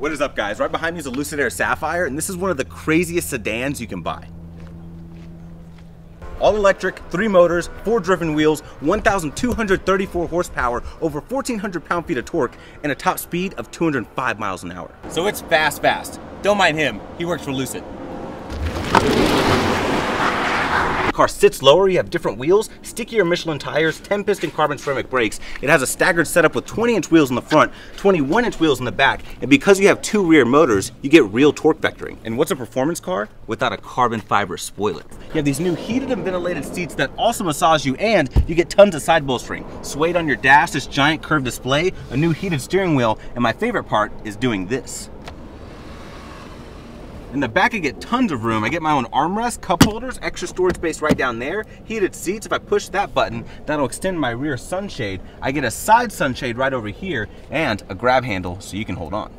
What is up guys? Right behind me is a Lucid Air Sapphire and this is one of the craziest sedans you can buy. All electric, three motors, four driven wheels, 1,234 horsepower, over 1,400 pound-feet of torque, and a top speed of 205 miles an hour. So it's fast, fast. Don't mind him, he works for Lucid. Car sits lower, you have different wheels, stickier Michelin tires, 10 piston carbon ceramic brakes. It has a staggered setup with 20 inch wheels in the front, 21 inch wheels in the back, and because you have two rear motors, you get real torque vectoring. And what's a performance car without a carbon fiber spoiler? You have these new heated and ventilated seats that also massage you and you get tons of side bolstering. Suede on your dash, this giant curved display, a new heated steering wheel, and my favorite part is doing this. In the back I get tons of room. I get my own armrest, cup holders, extra storage space right down there, heated seats. If I push that button, that'll extend my rear sunshade. I get a side sunshade right over here and a grab handle so you can hold on.